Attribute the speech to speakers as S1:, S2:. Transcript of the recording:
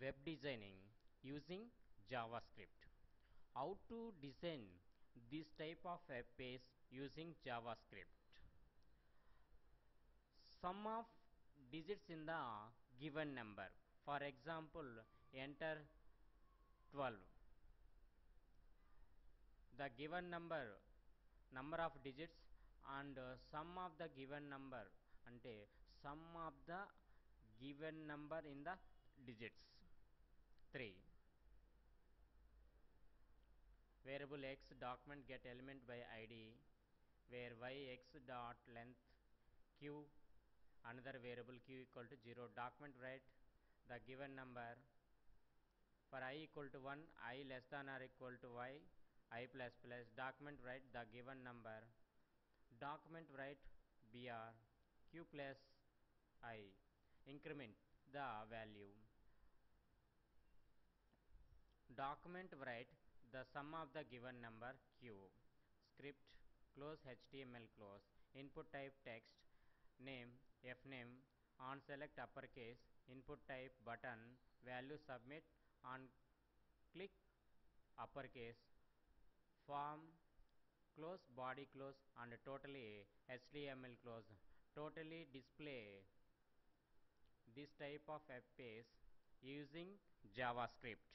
S1: web designing using javascript. How to design this type of web page using javascript? Sum of digits in the given number. For example enter 12 the given number number of digits and uh, sum of the given number అంటే sum of the given number in the digits 3 variable x document get element by id where y x dot length q another variable q equal to 0 document write the given number for i equal to 1 i less than or equal to y i plus plus. Document write the given number. Document write br q plus i. Increment the value document write the sum of the given number q script close html close. Input type text name fname on select uppercase input type button. Value submit. On click uppercase form close body close and totally html close. Totally display this type of web page using javascript